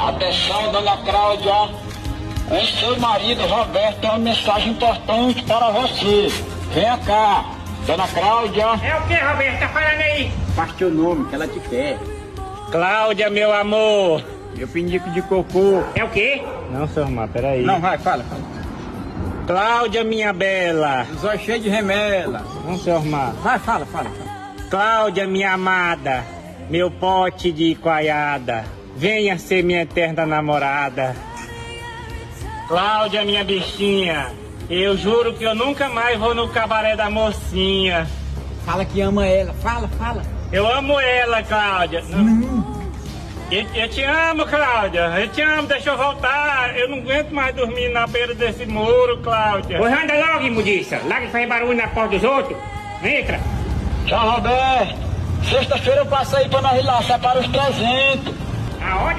Atenção, dona Cláudia. O seu marido Roberto tem uma mensagem importante para você. Venha cá, dona Cláudia. É o que, Roberto? Tá falando aí? Faz teu nome, que ela te quer. Cláudia, meu amor. Meu pinico de cocô. É o quê? Não, seu irmão, peraí. Não, vai, fala, fala. Cláudia, minha bela. Os olhos cheios de remela. Não, seu irmão. Vai, fala, fala, fala. Cláudia, minha amada. Meu pote de coaiada. Venha ser minha eterna namorada. Cláudia, minha bichinha. Eu juro que eu nunca mais vou no cabaré da mocinha. Fala que ama ela. Fala, fala. Eu amo ela, Cláudia. Não. Eu, eu te amo, Cláudia. Eu te amo, deixa eu voltar. Eu não aguento mais dormir na beira desse muro, Cláudia. Pois anda logo, imundiça. Larga de fazer barulho na porta dos outros. Entra. Tchau, Roberto. Sexta-feira eu passo aí pra nós relaxar para os 300. Ow.